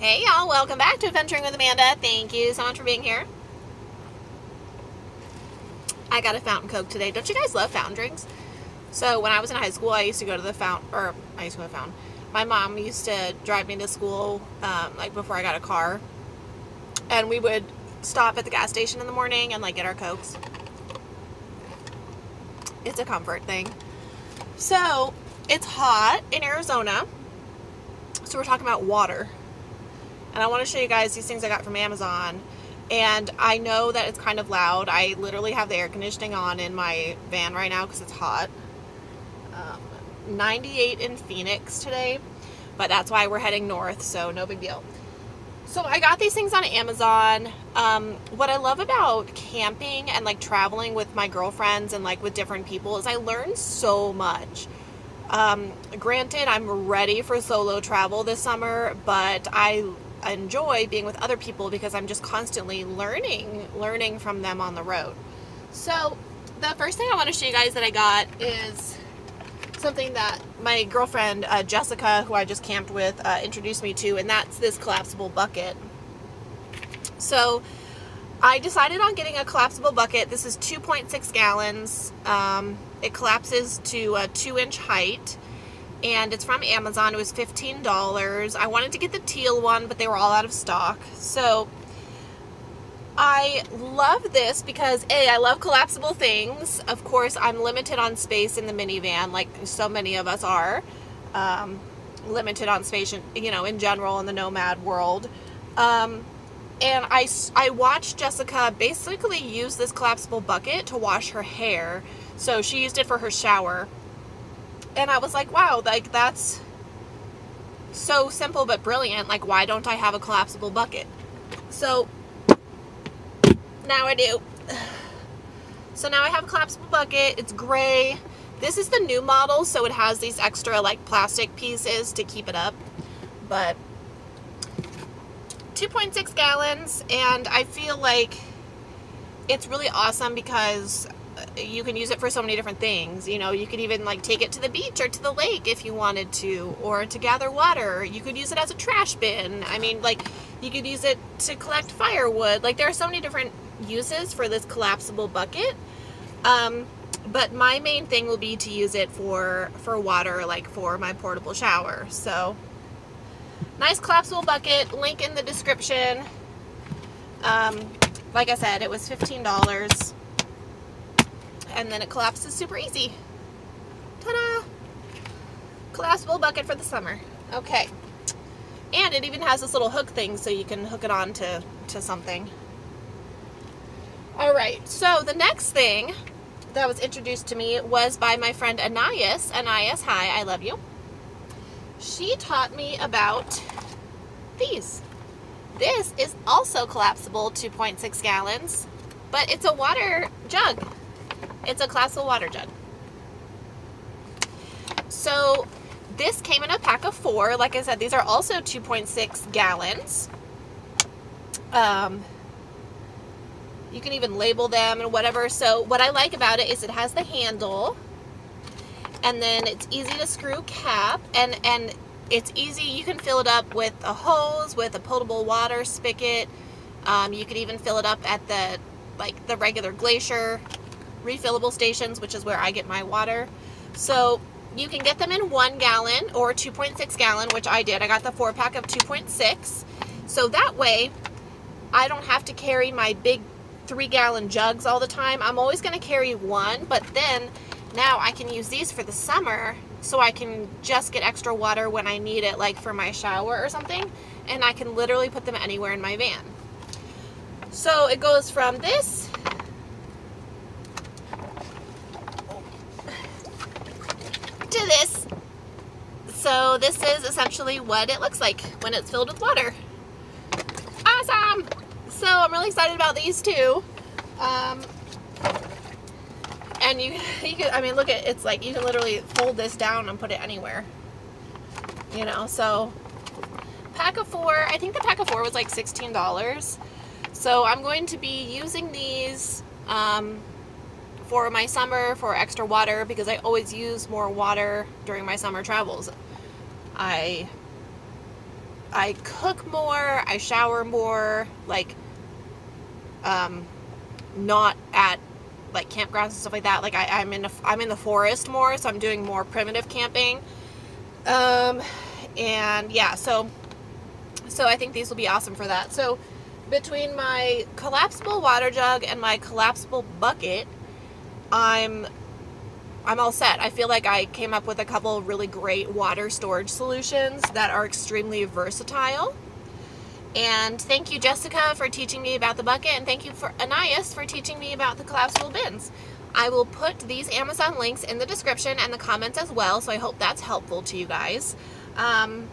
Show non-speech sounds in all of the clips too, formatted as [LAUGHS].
Hey y'all, welcome back to Adventuring with Amanda. Thank you so much for being here. I got a fountain coke today. Don't you guys love fountain drinks? So when I was in high school, I used to go to the fountain, or I used to go to the fountain. My mom used to drive me to school, um, like before I got a car, and we would stop at the gas station in the morning and like get our cokes. It's a comfort thing. So it's hot in Arizona, so we're talking about water, and I want to show you guys these things I got from Amazon. And I know that it's kind of loud. I literally have the air conditioning on in my van right now because it's hot. Um, 98 in Phoenix today, but that's why we're heading north, so no big deal. So I got these things on Amazon. Um, what I love about camping and like traveling with my girlfriends and like with different people is I learn so much. Um, granted, I'm ready for solo travel this summer, but I enjoy being with other people because I'm just constantly learning, learning from them on the road. So the first thing I want to show you guys that I got is something that my girlfriend uh, Jessica, who I just camped with, uh, introduced me to, and that's this collapsible bucket. So I decided on getting a collapsible bucket. This is 2.6 gallons. Um, it collapses to a two inch height and it's from Amazon. It was $15. I wanted to get the teal one, but they were all out of stock. So I love this because A, I love collapsible things. Of course, I'm limited on space in the minivan, like so many of us are. Um, limited on space, you know, in general in the nomad world. Um, and I, I watched Jessica basically use this collapsible bucket to wash her hair. So she used it for her shower and I was like, wow, like that's so simple but brilliant. Like, why don't I have a collapsible bucket? So now I do. [SIGHS] So now I have a collapsible bucket. It's gray. This is the new model, so it has these extra like plastic pieces to keep it up. But 2.6 gallons, and I feel like it's really awesome because you can use it for so many different things. You know, you could even like take it to the beach or to the lake if you wanted to, or to gather water. You could use it as a trash bin. I mean, like you could use it to collect firewood. Like there are so many different uses for this collapsible bucket. Um, but my main thing will be to use it for for water, like for my portable shower. So nice collapsible bucket. Link in the description. Um, like I said, it was fifteen dollars and then it collapses super easy. Ta-da! Collapsible bucket for the summer. Okay. And it even has this little hook thing so you can hook it on to, to something. Alright, so the next thing that was introduced to me was by my friend Anais. Anais, hi, I love you. She taught me about these. This is also collapsible 2.6 gallons, but it's a water jug. It's a collapsible water jug. So this came in a pack of four. Like I said, these are also 2.6 gallons. Um, you can even label them and whatever. So what I like about it is it has the handle and then it's easy to screw cap and, and it's easy. You can fill it up with a hose, with a potable water spigot. Um, you could even fill it up at the, like the regular glacier refillable stations, which is where I get my water. So you can get them in one gallon or 2.6 gallon, which I did. I got the four pack of 2.6. So that way I don't have to carry my big three gallon jugs all the time. I'm always going to carry one, but then now I can use these for the summer so I can just get extra water when I need it, like for my shower or something. And I can literally put them anywhere in my van. So it goes from this to this. So this is essentially what it looks like when it's filled with water. Awesome! So I'm really excited about these two. Um, and you, [LAUGHS] you I mean, look at, it's like, you can literally fold this down and put it anywhere. You know, so pack of four, I think the pack of four was like $16. So I'm going to be using these um, for my summer for extra water because I always use more water during my summer travels. I I cook more, I shower more, like um not at like campgrounds and stuff like that. Like I, I'm in a, I'm in the forest more, so I'm doing more primitive camping. Um and yeah, so so I think these will be awesome for that. So between my collapsible water jug and my collapsible bucket, I'm I'm all set. I feel like I came up with a couple really great water storage solutions that are extremely versatile. And thank you, Jessica, for teaching me about the bucket, and thank you for Anais for teaching me about the collapsible bins. I will put these Amazon links in the description and the comments as well, so I hope that's helpful to you guys. Um,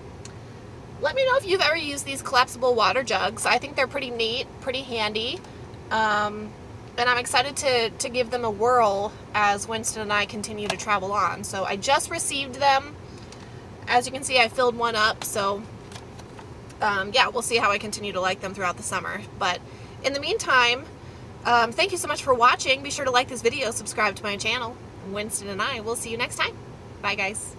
let me know if you've ever used these collapsible water jugs. I think they're pretty neat, pretty handy. Um, and I'm excited to, to give them a whirl as Wynston and I continue to travel on. So I just received them. As you can see, I filled one up, so um, yeah, we'll see how I continue to like them throughout the summer. But in the meantime, um, thank you so much for watching. Be sure to like this video, subscribe to my channel. Wynston and I will see you next time. Bye, guys.